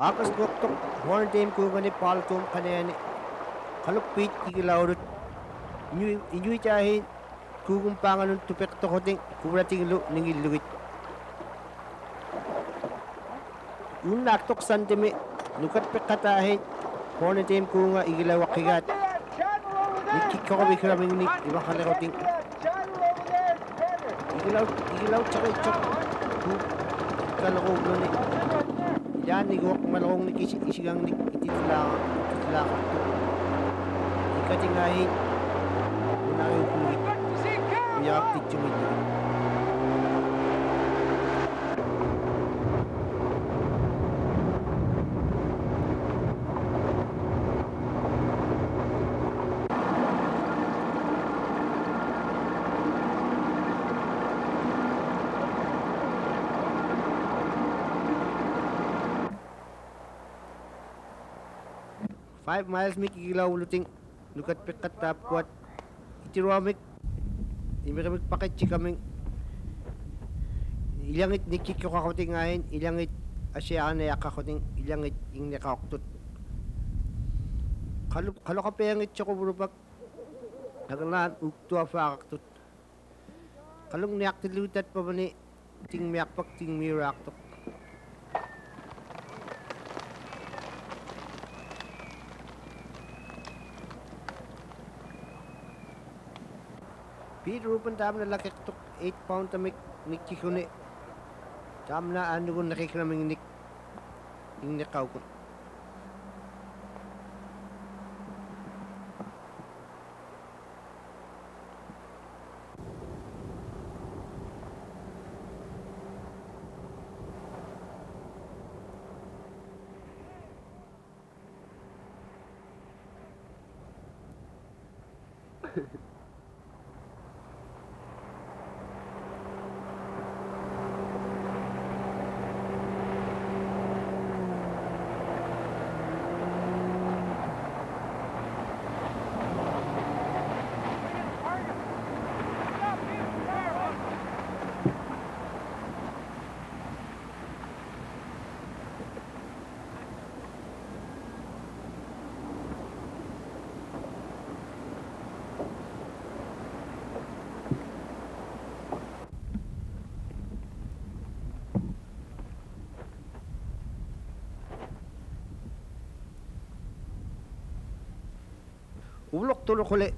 आकाश को तो one time को बने पाल तुम खाने आने खलक पीठ की के लाओ चाहे कुगुम पांगन तुपे तो होते कुबरती के लोग निगल लुगित उन नाटक संत में नुकट पे कता है वन टाइम को उनका इगला वकीगत निकी क्यों बिखरा मिंग निक इवा खाने होते। इगला इगला चक्के चक्के कलगो बने Yan ni gok malong ni kisit isigang ni ititla ititla ka to. Ikatingay. Unang yung kulit. Yak ticho 5 miles mikikilaw luting lukat pekat tapwat itiramik imiramik paket chikaming. Ilangit nikikyo kakuting ngayon. Ilangit asyaan na yakakuting ilangit ing nakaktut kalup kalokapengit choko burupak naglaan uktua faktut kalung niyak tilutat pa mani ting miyakpak ting miraktok? Бид Ruben тамна лакертук 8 pound мик микчихуни тамна аанугуннерикнамигник иннеқаукут Ulok-tulok huli.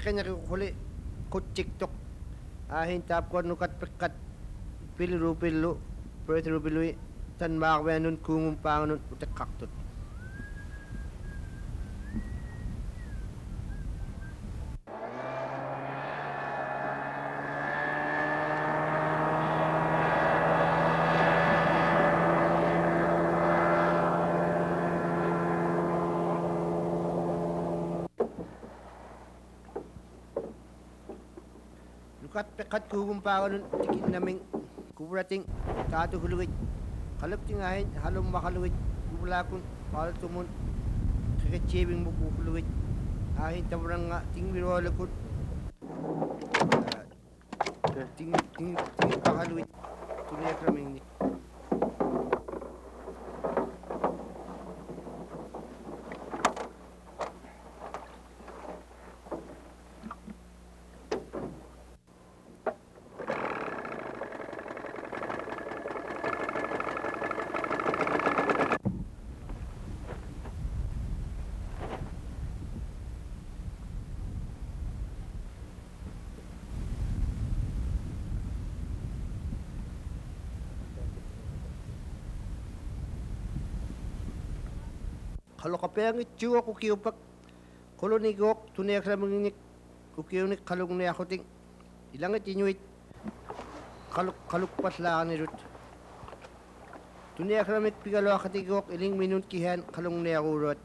Kanya ko huli. Kutsik-tok. Ahin tap ko nukat-pikat. Pilu-pilu. Pwede-pilu. Tan makwe nun kungumpangan nun. Utak-kaktot. kat pekat kugum paganun tikin naming kuburating tatu huluwit kalapting ahin halum makaluwit kubulakun palatumun kakachebing mukukuluwit ahin taburang nga ting birolakun ting ting ting pakaluwit tulayakraming ni халокапеанги чуа кукиупак колонигоок тунеакрамигник кукиуник калугниахутин илангат инуит калук калукпатлааганирут тунеакрамит пигалуахатигоок илин минут киhaan калугниагууруат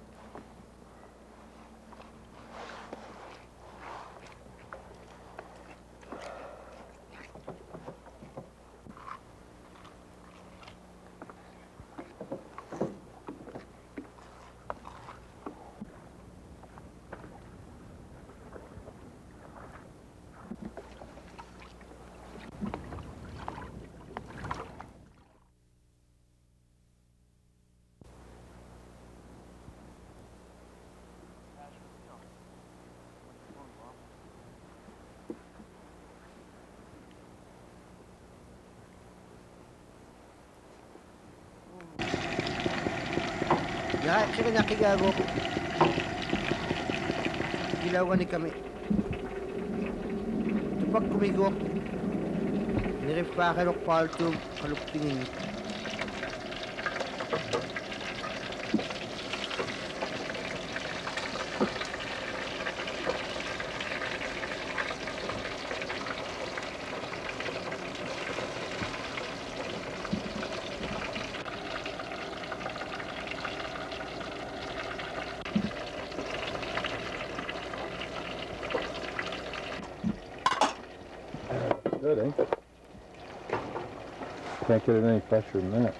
はい、それが気が動く。Ginawa ni kami. Kapag kumigok, nirif pa ako ng part 2, kaluptingin. Thank you. It? Can't get it any fresher than that.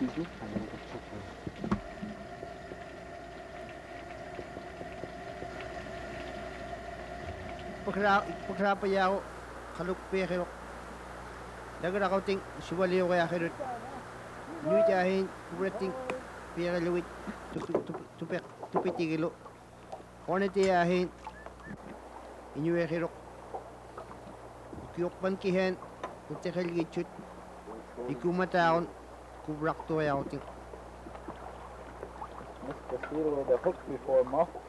Inyue kiro. Kiyok pan kihen utekal gichut. Ikumataon kubrak to kaya ako ting. Missed the seal with a hook before, Muff.